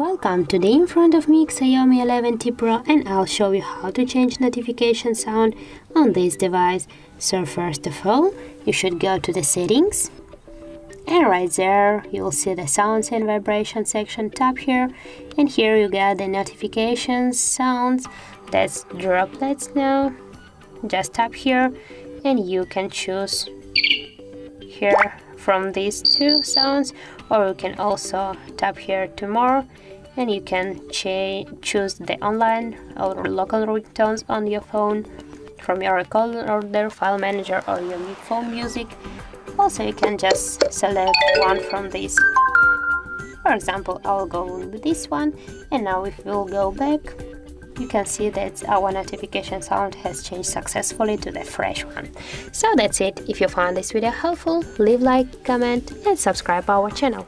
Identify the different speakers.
Speaker 1: Welcome today in front of me Xiaomi 11T Pro and I'll show you how to change notification sound on this device. So first of all, you should go to the settings. And right there you'll see the sounds and vibration section tap here. And here you get the notifications sounds. That's droplets now just tap here and you can choose here from these two sounds or you can also tap here to more and you can choose the online or local ringtones on your phone from your recorder, file manager or your phone music. Also you can just select one from these. For example, I'll go with this one and now if we'll go back you can see that our notification sound has changed successfully to the fresh one. So that's it. If you found this video helpful, leave like, comment and subscribe our channel.